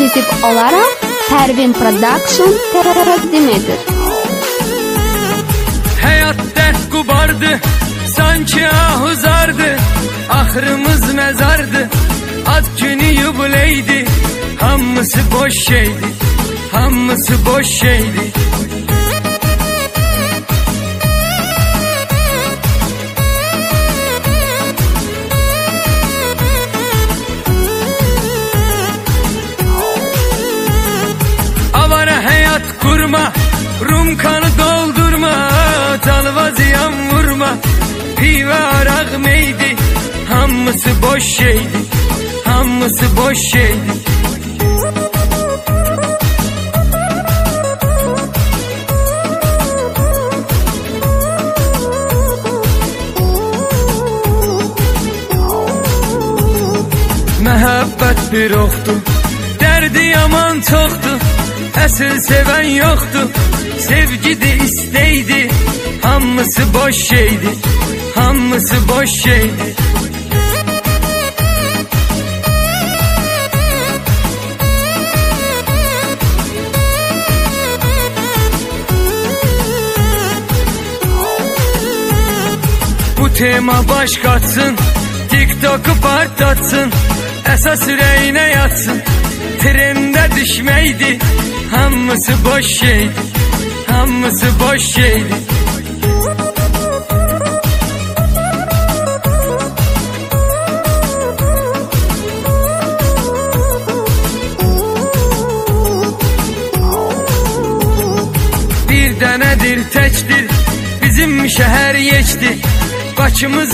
ekskluziv olarak Pervin Production təqdim edir. Hayat dert kubardı Sanki ahuzardı Ahırımız mezardı Ad günü yubileydi Hamısı boş şeydi Hamısı boş şeydi hayat kurma Rum kanı doldurma Talva ziyan vurma. Pive arak meydi Hamısı boş şeydi Hamısı boş şeydi. Məhəbbət bir oxdur Dərdi yaman çoxdur Əsl sevən yoxdur Sevgidir istəydi Hamısı boş şeydi Hamısı boş şeydi. Bu tema baş katsın TikTok'u patlatsın Esas yüreğine yatsın Trende düşmeydi Hamısı boş şeydi Hamısı boş şeydi Bir denedir tekdir Bizim şehir geçti Başımız